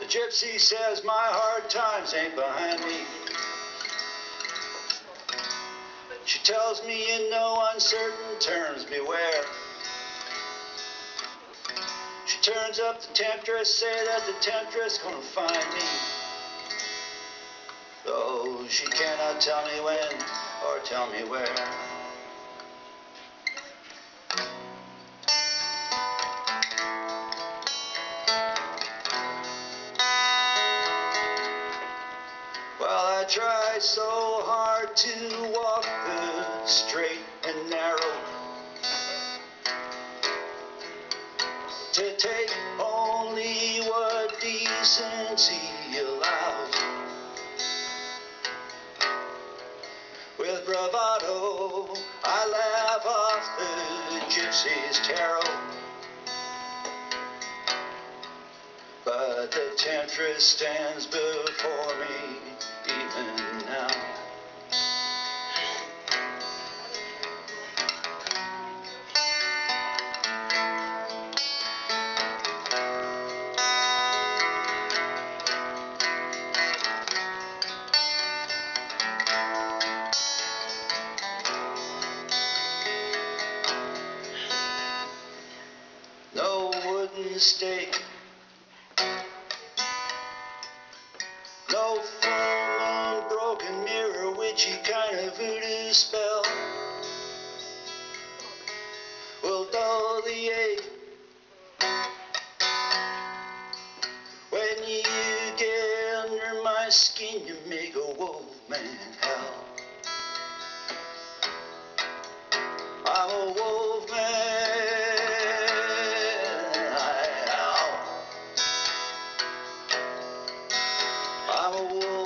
The gypsy says my hard times ain't behind me. She tells me in no uncertain terms, beware. She turns up the temptress, say that the temptress gonna find me. Though she cannot tell me when or tell me where. I try so hard to walk the straight and narrow. To take only what decency allows. With bravado, I laugh off the gypsy's tarot. The temptress stands before me even now. No wooden stake. No full moon, broken mirror, witchy kind of voodoo spell. Will dull the eh? ache when you get under my skin. Whoa.